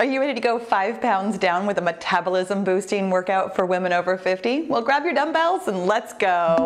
Are you ready to go five pounds down with a metabolism boosting workout for women over 50? Well, grab your dumbbells and let's go.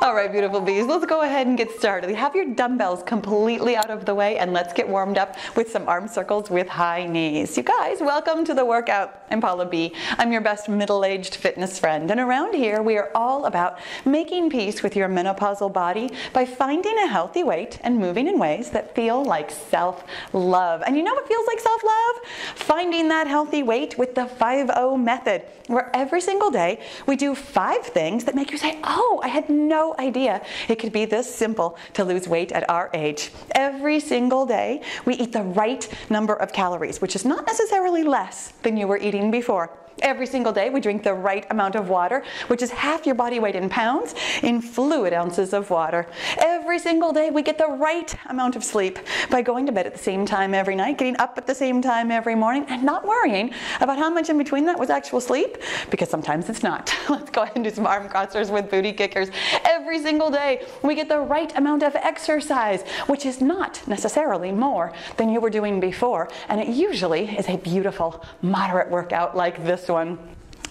All right, beautiful bees, let's go ahead and get started. Have your dumbbells completely out of the way and let's get warmed up with some arm circles with high knees. You guys, welcome to the workout. I'm Pahla B. I'm your best middle-aged fitness friend. And around here, we are all about making peace with your menopausal body by finding a healthy weight and moving in ways that feel like self-love. And you know what feels like self-love? Finding that healthy weight with the 5-0 method, where every single day we do five things that make you say, oh, I had no idea it could be this simple to lose weight at our age. Every single day, we eat the right number of calories, which is not necessarily less than you were eating before. Every single day we drink the right amount of water, which is half your body weight in pounds, in fluid ounces of water. Every single day we get the right amount of sleep by going to bed at the same time every night, getting up at the same time every morning, and not worrying about how much in between that was actual sleep, because sometimes it's not. Let's go ahead and do some arm crossers with booty kickers. Every single day we get the right amount of exercise, which is not necessarily more than you were doing before, and it usually is a beautiful, moderate workout like this one.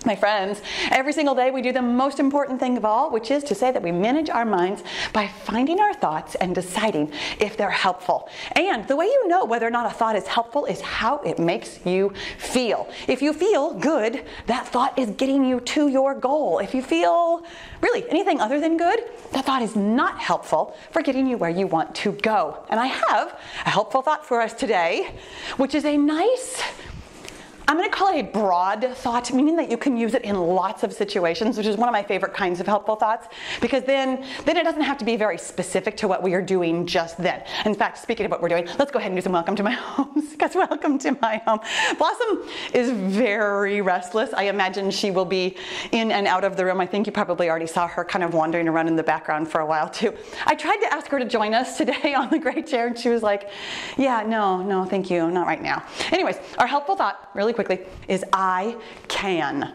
My friends, every single day we do the most important thing of all, which is to say that we manage our minds by finding our thoughts and deciding if they're helpful. And the way you know whether or not a thought is helpful is how it makes you feel. If you feel good, that thought is getting you to your goal. If you feel really anything other than good, that thought is not helpful for getting you where you want to go. And I have a helpful thought for us today, which is a nice I'm going to call it a broad thought, meaning that you can use it in lots of situations, which is one of my favorite kinds of helpful thoughts, because then, then it doesn't have to be very specific to what we are doing just then. In fact, speaking of what we're doing, let's go ahead and do some welcome to my homes, because welcome to my home. Blossom is very restless. I imagine she will be in and out of the room. I think you probably already saw her kind of wandering around in the background for a while too. I tried to ask her to join us today on the great chair, and she was like, yeah, no, no, thank you, not right now. Anyways, our helpful thought, really quickly is I can.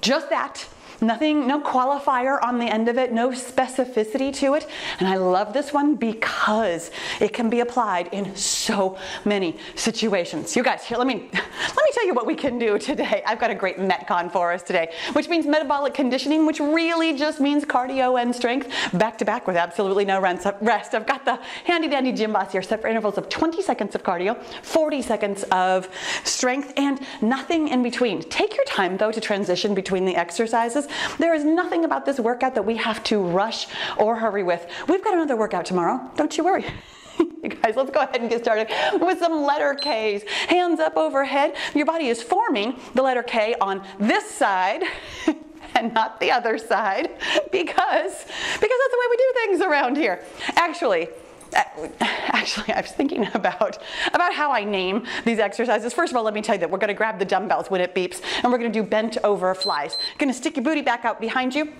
Just that. Nothing, no qualifier on the end of it, no specificity to it. And I love this one because it can be applied in so many situations. You guys, here, let me, let me tell you what we can do today. I've got a great Metcon for us today, which means metabolic conditioning, which really just means cardio and strength back to back with absolutely no rest. I've got the handy dandy Gymboss here set for intervals of 20 seconds of cardio, 40 seconds of strength, and nothing in between. Take your time though to transition between the exercises there is nothing about this workout that we have to rush or hurry with. We've got another workout tomorrow. Don't you worry. you guys, let's go ahead and get started with some letter K's. Hands up overhead. Your body is forming the letter K on this side. and not the other side because because that's the way we do things around here. Actually, actually I was thinking about about how I name these exercises. First of all, let me tell you that we're going to grab the dumbbells when it beeps and we're going to do bent over flies. To stick your booty back out behind you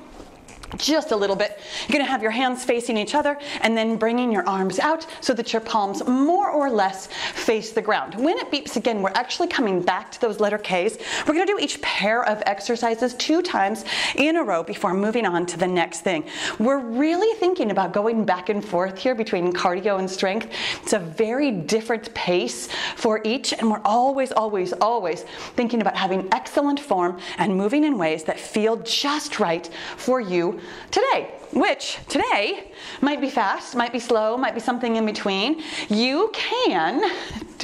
just a little bit. You're gonna have your hands facing each other and then bringing your arms out so that your palms more or less face the ground. When it beeps again, we're actually coming back to those letter Ks. We're gonna do each pair of exercises two times in a row before moving on to the next thing. We're really thinking about going back and forth here between cardio and strength. It's a very different pace for each and we're always, always, always thinking about having excellent form and moving in ways that feel just right for you today, which today might be fast, might be slow, might be something in between. You can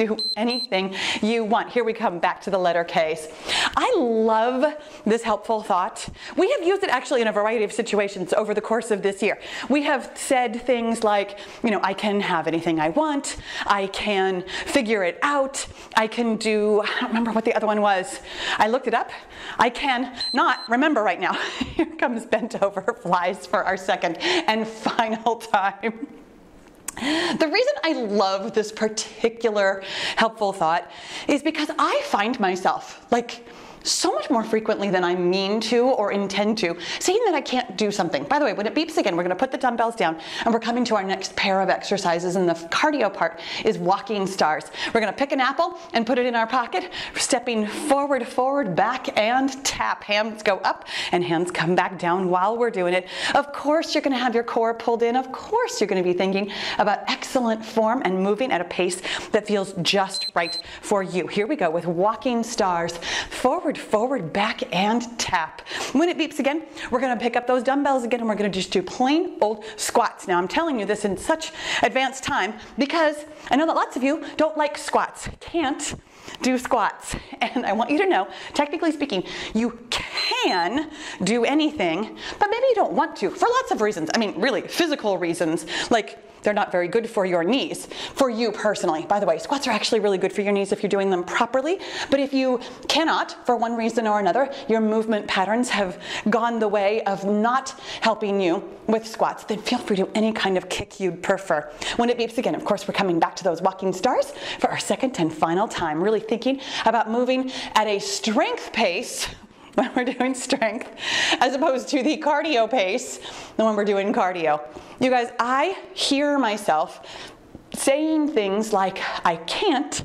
do anything you want. Here we come back to the letter K's. I love this helpful thought. We have used it actually in a variety of situations over the course of this year. We have said things like, you know, I can have anything I want. I can figure it out. I can do, I don't remember what the other one was. I looked it up. I can not remember right now. Here comes bent over flies for our second and final time. The reason I love this particular helpful thought is because I find myself like so much more frequently than I mean to or intend to, saying that I can't do something. By the way, when it beeps again, we're going to put the dumbbells down and we're coming to our next pair of exercises. And the cardio part is walking stars. We're going to pick an apple and put it in our pocket, stepping forward, forward, back, and tap. Hands go up and hands come back down while we're doing it. Of course, you're going to have your core pulled in. Of course, you're going to be thinking about excellent form and moving at a pace that feels just right for you. Here we go with walking stars. Forward, forward, back, and tap. When it beeps again, we're to pick up those dumbbells again and we're to just do plain old squats. Now, I'm telling you this in such advanced time because I know that lots of you don't like squats, can't do squats. And I want you to know, technically speaking, you can do anything, but maybe you don't want to for lots of reasons. I mean, really, physical reasons, like they're not very good for your knees, for you personally. By the way, squats are actually really good for your knees if you're doing them properly. But if you cannot, for one reason or another, your movement patterns have gone the way of not helping you with squats, then feel free to do any kind of kick you'd prefer. When it beeps again, of course, we're coming back to those walking stars for our second and final time, really thinking about moving at a strength pace when we're doing strength, as opposed to the cardio pace the when we're doing cardio. You guys, I hear myself saying things like, I can't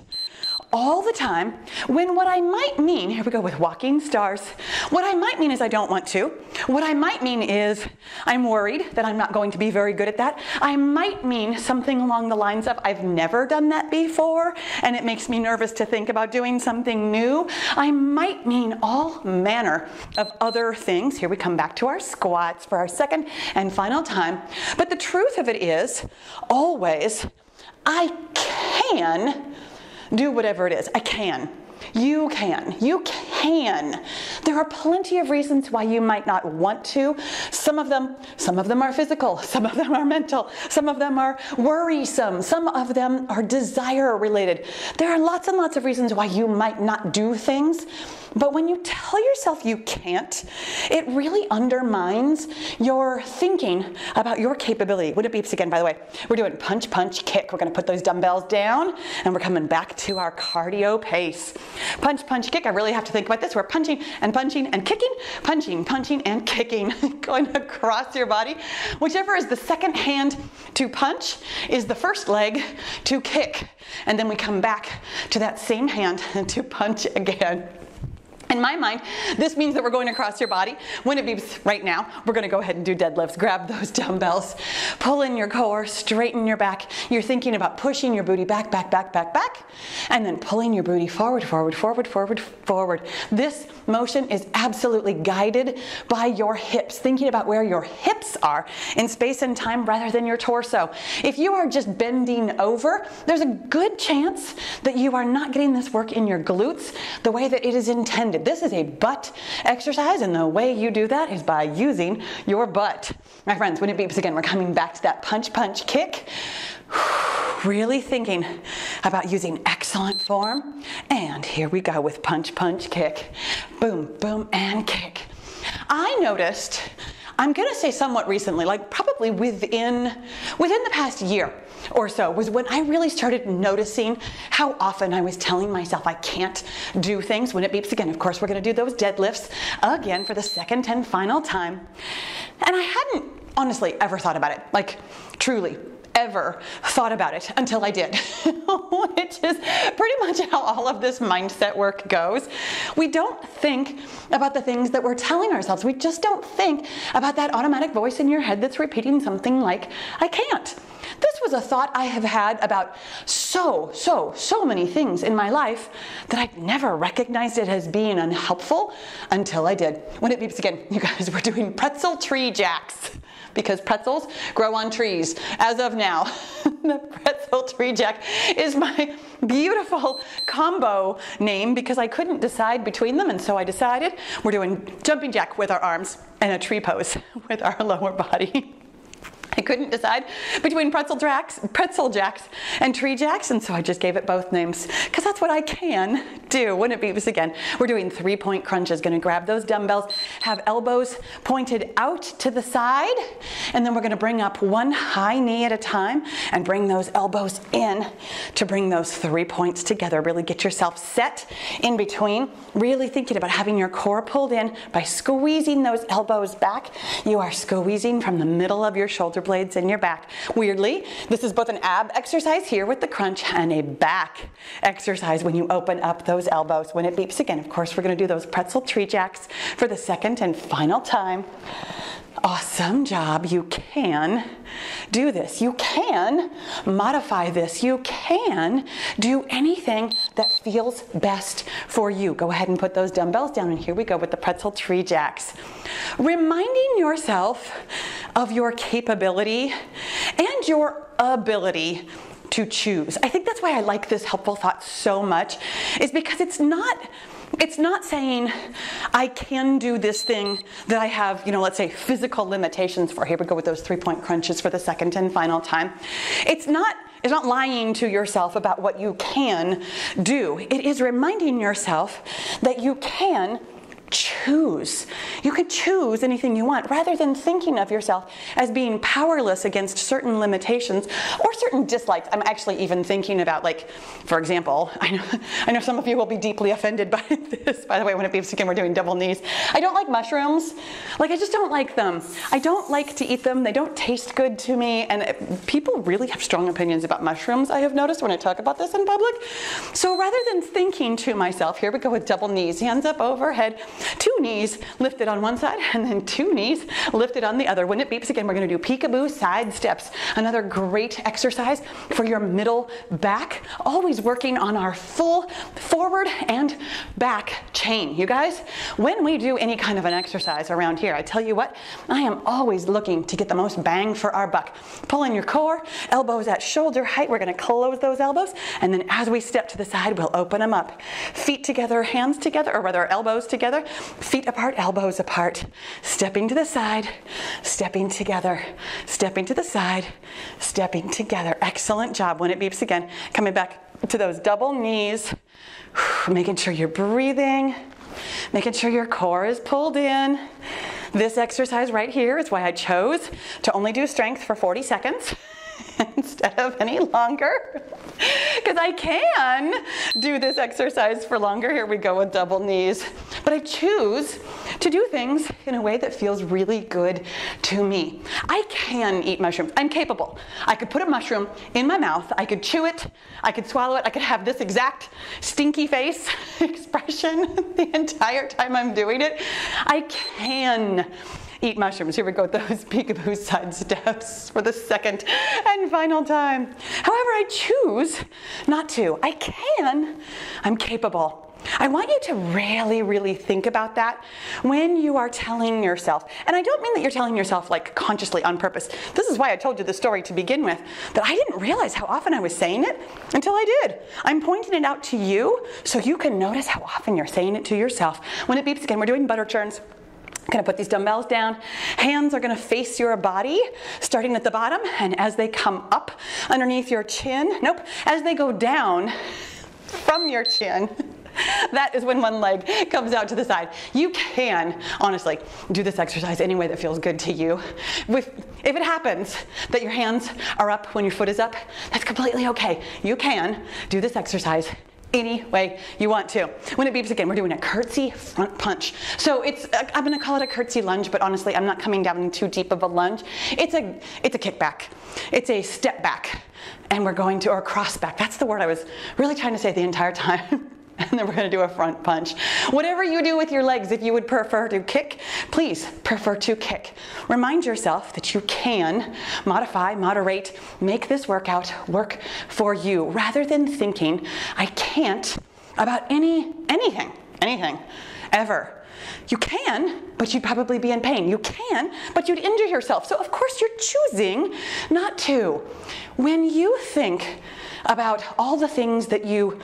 all the time when what I might mean, here we go with walking stars, what I might mean is I don't want to. What I might mean is I'm worried that I'm not going to be very good at that. I might mean something along the lines of I've never done that before and it makes me nervous to think about doing something new. I might mean all manner of other things. Here we come back to our squats for our second and final time. But the truth of it is always I can do whatever it is. I can. You can. You can. There are plenty of reasons why you might not want to. Some of them, some of them are physical, some of them are mental, some of them are worrisome, some of them are desire related. There are lots and lots of reasons why you might not do things. But when you tell yourself you can't, it really undermines your thinking about your capability. When it beeps again, by the way, we're doing punch, punch, kick. We're going to put those dumbbells down and we're coming back to our cardio pace. Punch, punch, kick. I really have to think about this. We're punching and punching and kicking, punching, punching, and kicking, going across your body. Whichever is the second hand to punch is the first leg to kick. And then we come back to that same hand to punch again. In my mind, this means that we're going across your body. When it beeps right now, we're going to go ahead and do deadlifts. Grab those dumbbells, pull in your core, straighten your back. You're thinking about pushing your booty back, back, back, back, back, and then pulling your booty forward, forward, forward, forward, forward. This motion is absolutely guided by your hips, thinking about where your hips are in space and time rather than your torso. If you are just bending over, there's a good chance that you are not getting this work in your glutes the way that it is intended. This is a butt exercise, and the way you do that is by using your butt. My friends, when it beeps again, we're coming back to that punch, punch, kick. Really thinking about using excellent form. And here we go with punch, punch, kick. Boom, boom, and kick. I noticed I'm going to say somewhat recently, like probably within within the past year or so, was when I really started noticing how often I was telling myself I can't do things. When it beeps again, of course, we're going to do those deadlifts again for the second and final time. And I hadn't honestly ever thought about it, like truly ever thought about it until I did, which is pretty much how all of this mindset work goes. We don't think about the things that we're telling ourselves. We just don't think about that automatic voice in your head that's repeating something like, I can't. This was a thought I have had about so, so, so many things in my life that I'd never recognized it as being unhelpful until I did. When it beeps again, you guys, we're doing pretzel tree jacks because pretzels grow on trees. As of now, the pretzel tree jack is my beautiful combo name because I couldn't decide between them and so I decided we're doing jumping jack with our arms and a tree pose with our lower body. Couldn't decide between pretzel jacks, pretzel jacks and tree jacks, and so I just gave it both names because that's what I can do. Wouldn't it be this again? We're doing three point crunches. Gonna grab those dumbbells, have elbows pointed out to the side, and then we're gonna bring up one high knee at a time and bring those elbows in to bring those three points together. Really get yourself set in between. Really thinking about having your core pulled in by squeezing those elbows back. You are squeezing from the middle of your shoulder blades in your back. Weirdly, this is both an ab exercise here with the crunch and a back exercise when you open up those elbows. When it beeps again, of course, we're gonna do those pretzel tree jacks for the second and final time. Awesome job. You can do this. You can modify this. You can do anything that feels best for you. Go ahead and put those dumbbells down, and here we go with the pretzel tree jacks. Reminding yourself of your capability and your ability to choose. I think that's why I like this helpful thought so much, is because it's not it's not saying I can do this thing that I have, you know, let's say physical limitations for. Here we go with those three point crunches for the second and final time. It's not it's not lying to yourself about what you can do. It is reminding yourself that you can choose. You could choose anything you want rather than thinking of yourself as being powerless against certain limitations or certain dislikes. I'm actually even thinking about, like, for example, I know, I know some of you will be deeply offended by this. By the way, when it beeps again, we're doing double knees. I don't like mushrooms. Like, I just don't like them. I don't like to eat them. They don't taste good to me. And people really have strong opinions about mushrooms, I have noticed when I talk about this in public. So rather than thinking to myself, here we go with double knees, hands up overhead, two knees lifted on one side and then two knees lifted on the other. When it beeps again, we're gonna do peekaboo side steps. Another great exercise for your middle back. Always working on our full forward and back chain. You guys, when we do any kind of an exercise around here, I tell you what, I am always looking to get the most bang for our buck. Pull in your core, elbows at shoulder height. We're gonna close those elbows. And then as we step to the side, we'll open them up. Feet together, hands together, or rather elbows together feet apart, elbows apart, stepping to the side, stepping together, stepping to the side, stepping together. Excellent job. When it beeps again, coming back to those double knees, making sure you're breathing, making sure your core is pulled in. This exercise right here is why I chose to only do strength for 40 seconds. instead of any longer. Because I can do this exercise for longer. Here we go with double knees. But I choose to do things in a way that feels really good to me. I can eat mushrooms. I'm capable. I could put a mushroom in my mouth, I could chew it, I could swallow it, I could have this exact stinky face expression the entire time I'm doing it. I can eat mushrooms. Here we go those peekaboo side steps for the second and final time. However, I choose not to. I can. I'm capable. I want you to really, really think about that when you are telling yourself. And I don't mean that you're telling yourself like consciously on purpose. This is why I told you the story to begin with, that I didn't realize how often I was saying it until I did. I'm pointing it out to you so you can notice how often you're saying it to yourself. When it beeps again, we're doing butter churns. Gonna put these dumbbells down. Hands are gonna face your body, starting at the bottom, and as they come up underneath your chin, nope, as they go down from your chin, that is when one leg comes out to the side. You can, honestly, do this exercise any way that feels good to you. If, if it happens that your hands are up when your foot is up, that's completely okay. You can do this exercise any way you want to. When it beeps again, we're doing a curtsy front punch. So it's, I'm gonna call it a curtsy lunge, but honestly, I'm not coming down too deep of a lunge. It's a, it's a kickback. It's a step back. And we're going to, or cross back. That's the word I was really trying to say the entire time. and then we're going to do a front punch. Whatever you do with your legs, if you would prefer to kick, please prefer to kick. Remind yourself that you can modify, moderate, make this workout work for you rather than thinking, I can't about any, anything, anything, ever. You can, but you'd probably be in pain. You can, but you'd injure yourself. So, of course, you're choosing not to. When you think about all the things that you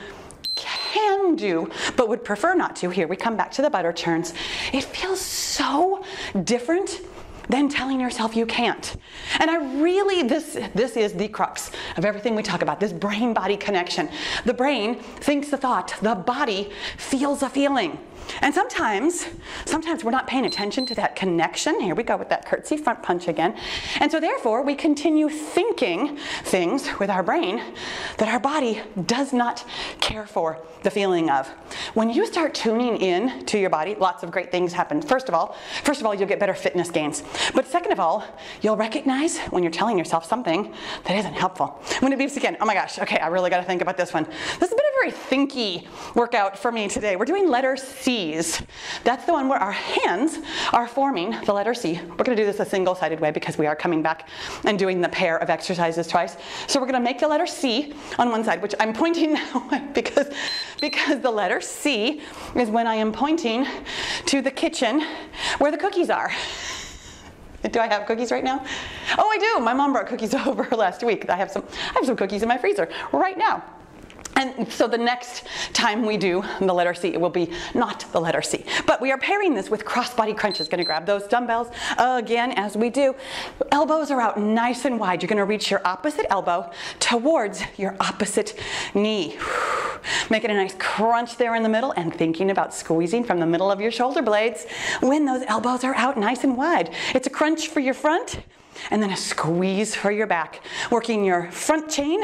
can do, but would prefer not to. Here we come back to the butter churns. It feels so different than telling yourself you can't. And I really, this, this is the crux of everything we talk about, this brain-body connection. The brain thinks a thought, the body feels a feeling. And sometimes, sometimes we're not paying attention to that connection. Here we go with that curtsy front punch again. And so therefore, we continue thinking things with our brain that our body does not care for the feeling of. When you start tuning in to your body, lots of great things happen. First of all, first of all, you'll get better fitness gains. But second of all, you'll recognize when you're telling yourself something that isn't helpful. When it beeps again, oh my gosh, okay, I really gotta think about this one. This has been a very thinky workout for me today. We're doing letter C C's. That's the one where our hands are forming the letter C. We're gonna do this a single-sided way because we are coming back and doing the pair of exercises twice. So we're gonna make the letter C on one side, which I'm pointing that way because, because the letter C is when I am pointing to the kitchen where the cookies are. Do I have cookies right now? Oh, I do. My mom brought cookies over last week. I have some, I have some cookies in my freezer right now. And so the next time we do the letter C, it will be not the letter C. But we are pairing this with crossbody crunches. Gonna grab those dumbbells again as we do. Elbows are out nice and wide. You're gonna reach your opposite elbow towards your opposite knee. Making a nice crunch there in the middle and thinking about squeezing from the middle of your shoulder blades when those elbows are out nice and wide. It's a crunch for your front and then a squeeze for your back, working your front chain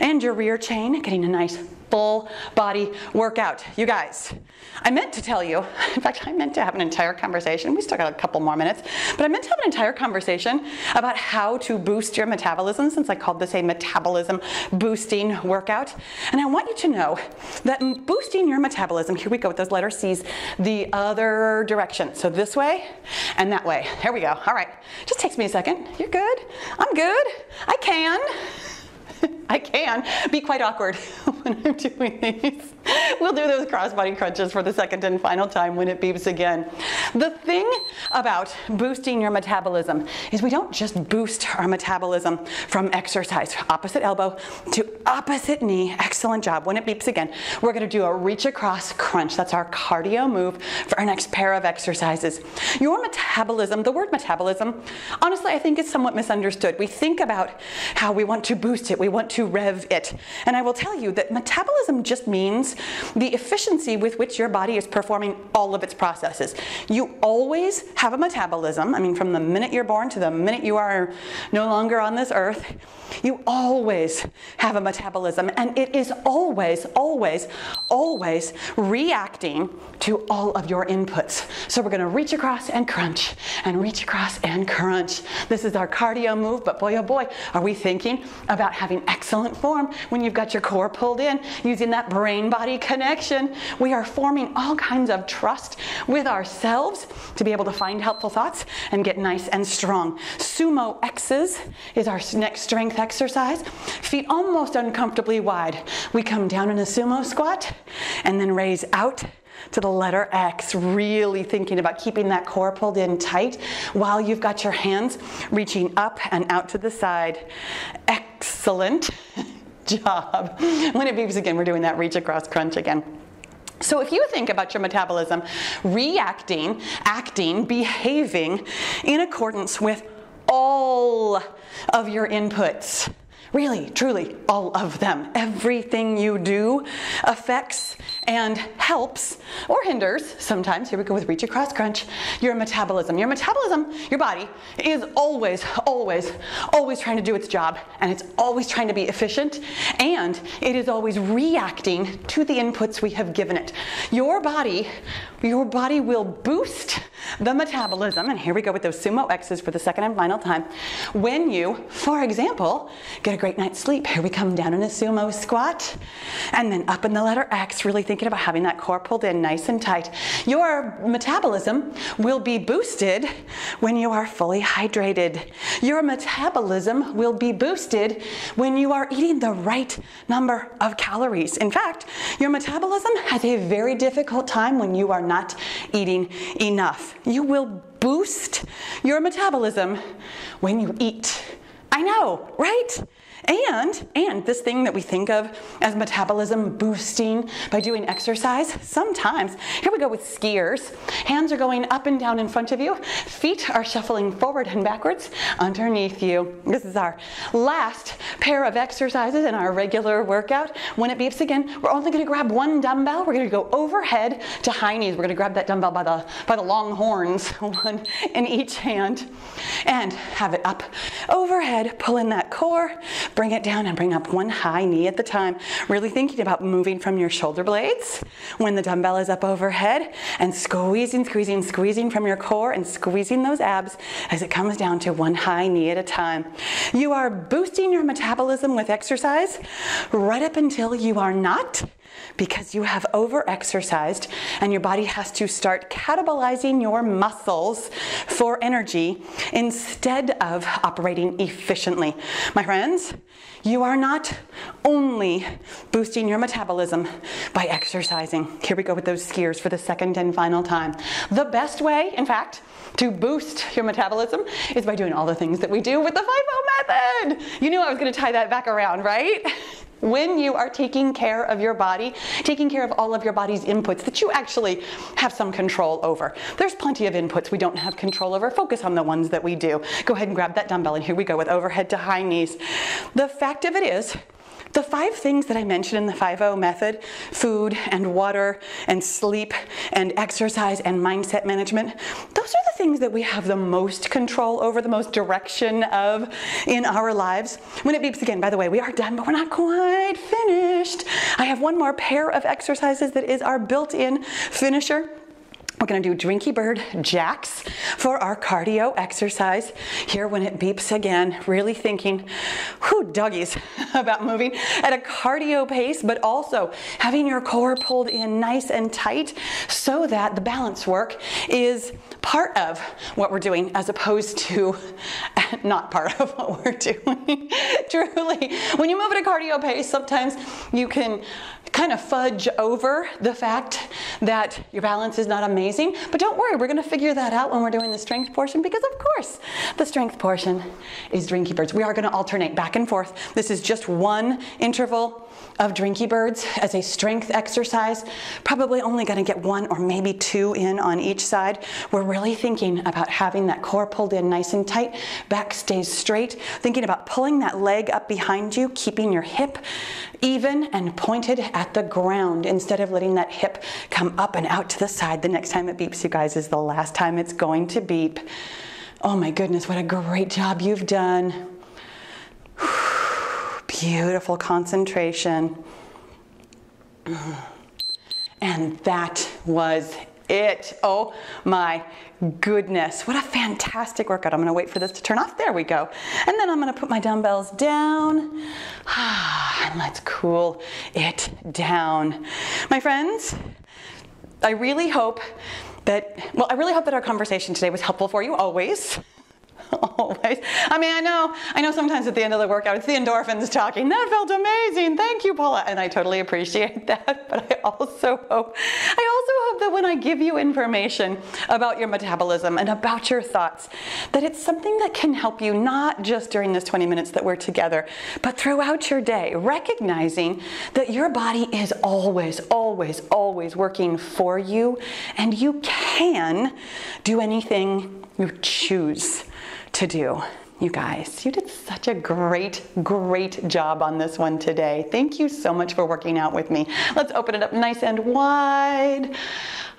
and your rear chain, getting a nice full body workout. You guys, I meant to tell you, in fact, I meant to have an entire conversation. We still got a couple more minutes, but I meant to have an entire conversation about how to boost your metabolism since I called this a metabolism boosting workout. And I want you to know that boosting your metabolism, here we go with those letter C's, the other direction. So this way and that way. Here we go. All right. Just takes me a second. You're good. I'm good. I can. I can be quite awkward when I'm doing these. We'll do those crossbody crunches for the second and final time when it beeps again. The thing about boosting your metabolism is we don't just boost our metabolism from exercise. Opposite elbow to opposite knee. Excellent job. When it beeps again, we're gonna do a reach across crunch. That's our cardio move for our next pair of exercises. Your metabolism, the word metabolism, honestly, I think is somewhat misunderstood. We think about how we want to boost it. We want to rev it. And I will tell you that metabolism just means the efficiency with which your body is performing all of its processes. You always have a metabolism. I mean, from the minute you're born to the minute you are no longer on this earth, you always have a metabolism. And it is always, always, always reacting to all of your inputs. So we're gonna reach across and crunch, and reach across and crunch. This is our cardio move, but boy, oh boy, are we thinking about having excellent form when you've got your core pulled in, using that brain-body connection. We are forming all kinds of trust with ourselves to be able to find helpful thoughts and get nice and strong. Sumo X's is our next strength exercise. Feet almost uncomfortably wide. We come down in a sumo squat and then raise out to the letter X, really thinking about keeping that core pulled in tight while you've got your hands reaching up and out to the side. Excellent job. When it beeps again, we're doing that reach across crunch again. So if you think about your metabolism reacting, acting, behaving in accordance with all of your inputs, really, truly, all of them, everything you do affects and helps or hinders sometimes, here we go with reach across crunch, your metabolism. Your metabolism, your body, is always, always, always trying to do its job and it's always trying to be efficient and it is always reacting to the inputs we have given it. Your body, your body will boost the metabolism, and here we go with those sumo X's for the second and final time. When you, for example, get a great night's sleep, here we come down in a sumo squat, and then up in the letter X, really thinking about having that core pulled in nice and tight. Your metabolism will be boosted when you are fully hydrated. Your metabolism will be boosted when you are eating the right number of calories. In fact, your metabolism has a very difficult time when you are not eating enough. You will boost your metabolism when you eat. I know, right? And, and this thing that we think of as metabolism boosting by doing exercise, sometimes, here we go with skiers. Hands are going up and down in front of you. Feet are shuffling forward and backwards underneath you. This is our last pair of exercises in our regular workout. When it beeps again, we're only gonna grab one dumbbell. We're gonna go overhead to high knees. We're gonna grab that dumbbell by the, by the long horns, one in each hand, and have it up overhead, pull in that core, bring it down and bring up one high knee at the time. Really thinking about moving from your shoulder blades when the dumbbell is up overhead and squeezing, squeezing, squeezing from your core and squeezing those abs as it comes down to one high knee at a time. You are boosting your metabolism with exercise right up until you are not because you have over-exercised and your body has to start catabolizing your muscles for energy instead of operating efficiently. My friends, you are not only boosting your metabolism by exercising. Here we go with those skiers for the second and final time. The best way, in fact, to boost your metabolism is by doing all the things that we do with the 5-0 method. You knew I was gonna tie that back around, right? when you are taking care of your body, taking care of all of your body's inputs that you actually have some control over. There's plenty of inputs we don't have control over. Focus on the ones that we do. Go ahead and grab that dumbbell and here we go with overhead to high knees. The fact of it is, the five things that I mentioned in the 5-0 method, food and water and sleep and exercise and mindset management, those are the things that we have the most control over, the most direction of in our lives. When it beeps again, by the way, we are done, but we're not quite finished. I have one more pair of exercises that is our built-in finisher. We're gonna do Drinky Bird Jacks for our cardio exercise. Here when it beeps again, really thinking, whew, doggies, about moving at a cardio pace, but also having your core pulled in nice and tight so that the balance work is part of what we're doing as opposed to not part of what we're doing. Truly, when you move at a cardio pace, sometimes you can kind of fudge over the fact that your balance is not amazing. But don't worry, we're gonna figure that out when we're doing the strength portion because of course the strength portion is Birds. We are gonna alternate back and forth. This is just one interval of Drinky Birds as a strength exercise. Probably only gonna get one or maybe two in on each side. We're really thinking about having that core pulled in nice and tight, back stays straight, thinking about pulling that leg up behind you, keeping your hip even and pointed at the ground instead of letting that hip come up and out to the side. The next time it beeps, you guys, is the last time it's going to beep. Oh my goodness, what a great job you've done. Beautiful concentration. And that was it. Oh my goodness. What a fantastic workout. I'm gonna wait for this to turn off. There we go. And then I'm gonna put my dumbbells down. And let's cool it down. My friends, I really hope that, well, I really hope that our conversation today was helpful for you always. Always. I mean, I know, I know sometimes at the end of the workout, it's the endorphins talking. That felt amazing. Thank you, Pahla. And I totally appreciate that. But I also hope, I also hope that when I give you information about your metabolism and about your thoughts, that it's something that can help you not just during this 20 minutes that we're together, but throughout your day, recognizing that your body is always, always, always working for you, and you can do anything you choose to do. You guys, you did such a great, great job on this one today. Thank you so much for working out with me. Let's open it up nice and wide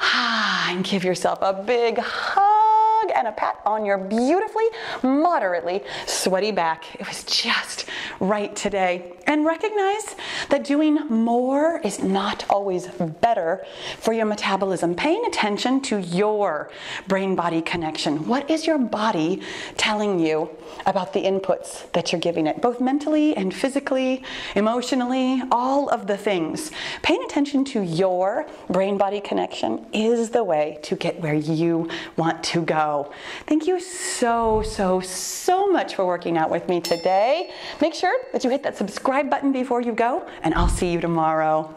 ah, and give yourself a big hug and a pat on your beautifully, moderately sweaty back. It was just right today. And recognize that doing more is not always better for your metabolism. Paying attention to your brain body connection. What is your body telling you about the inputs that you're giving it, both mentally and physically, emotionally, all of the things? Paying attention to your brain body connection is the way to get where you want to go. Thank you so, so, so much for working out with me today. Make sure that you hit that subscribe button before you go, and I'll see you tomorrow.